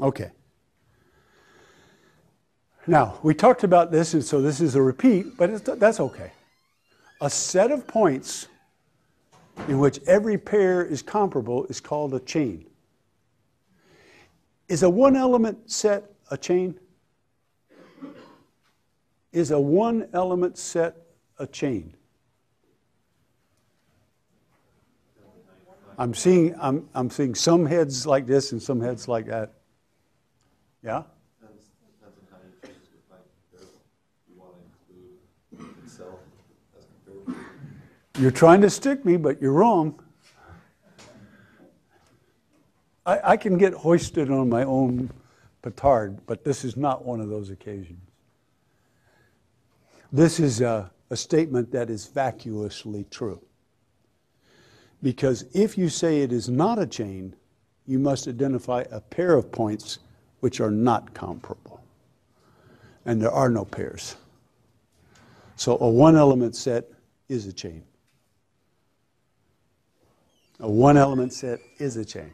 Okay. Now, we talked about this, and so this is a repeat, but that's okay. A set of points in which every pair is comparable is called a chain. Is a one element set a chain? Is a one element set a chain? I'm seeing, I'm, I'm seeing some heads like this and some heads like that. Yeah? You're trying to stick me, but you're wrong. I, I can get hoisted on my own petard, but this is not one of those occasions. This is a, a statement that is vacuously true. Because if you say it is not a chain, you must identify a pair of points which are not comparable. And there are no pairs. So a one element set is a chain. A one element set is a chain.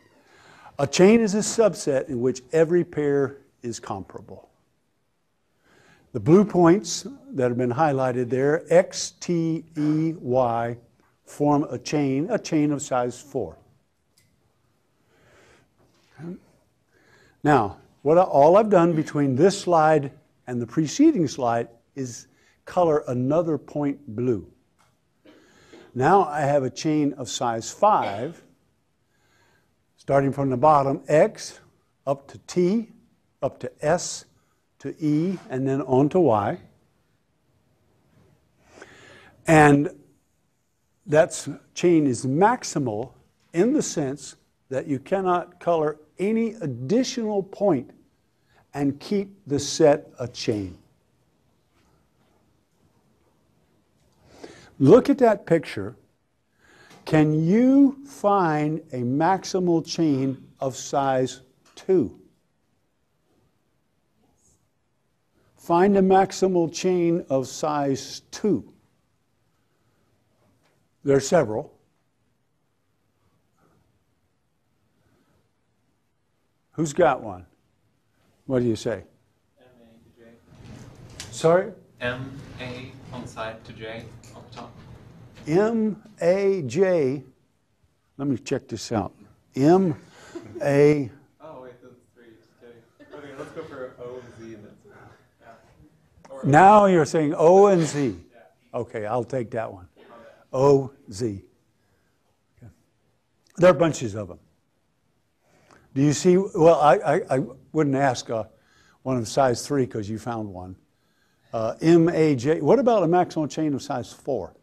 A chain is a subset in which every pair is comparable. The blue points that have been highlighted there, X, T, E, Y, form a chain, a chain of size 4. Now, what I, all I've done between this slide and the preceding slide is color another point blue. Now I have a chain of size 5, starting from the bottom, X up to T, up to S, to E, and then on to Y. And that chain is maximal in the sense that you cannot color any additional point and keep the set a chain. Look at that picture. Can you find a maximal chain of size 2? Find a maximal chain of size 2. There are several. Who's got one? What do you say? M A to J. Sorry? M A on side to J on top. M A J. Let me check this out. M A. Oh wait, that's three. J. Okay, let's go for O and Z and then. Yeah. Now you're saying O and Z. Yeah. Okay, I'll take that one. O Z. Okay. There are bunches of them. Do you see? Well, I, I, I wouldn't ask uh, one of size three because you found one. Uh, M A J. What about a maximum chain of size four?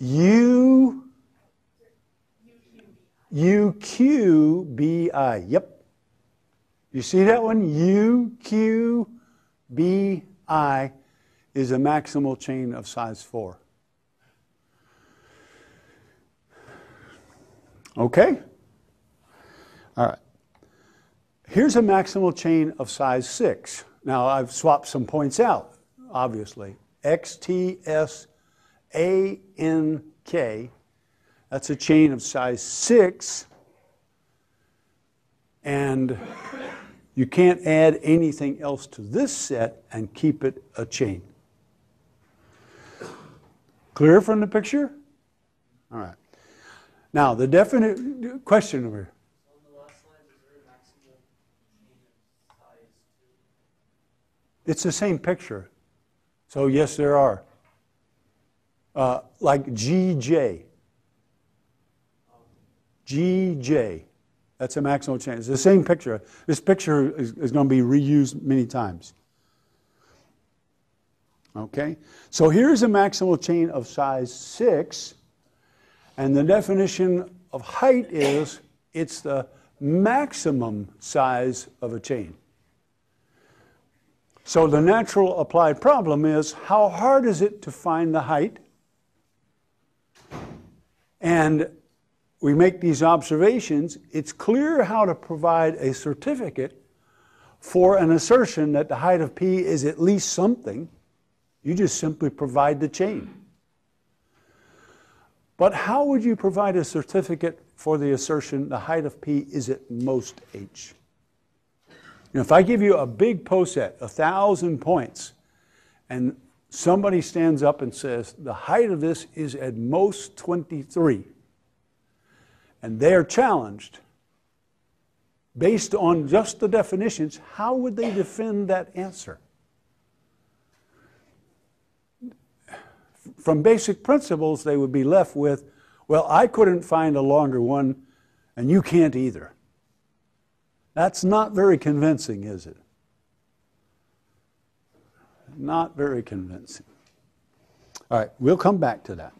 U U Q B I. Yep. You see that one? U Q B I is a maximal chain of size 4. Okay? All right. Here's a maximal chain of size 6. Now, I've swapped some points out, obviously. X, T, S, A, N, K. That's a chain of size 6. And you can't add anything else to this set and keep it a chain. Clear from the picture? All right. Now, the definite question over here. On the last slide, is there a maximal chain of? It's the same picture. So, yes, there are. Uh, like GJ. GJ. That's a maximal chain. It's the same picture. This picture is, is going to be reused many times. Okay? So here's a maximal chain of size 6, and the definition of height is it's the maximum size of a chain. So the natural applied problem is how hard is it to find the height? And we make these observations, it's clear how to provide a certificate for an assertion that the height of P is at least something. You just simply provide the chain. But how would you provide a certificate for the assertion the height of P is at most H? If I give you a big poset, a thousand points, and somebody stands up and says the height of this is at most 23, and they are challenged based on just the definitions, how would they defend that answer? From basic principles, they would be left with, well, I couldn't find a longer one, and you can't either. That's not very convincing, is it? Not very convincing. All right, we'll come back to that.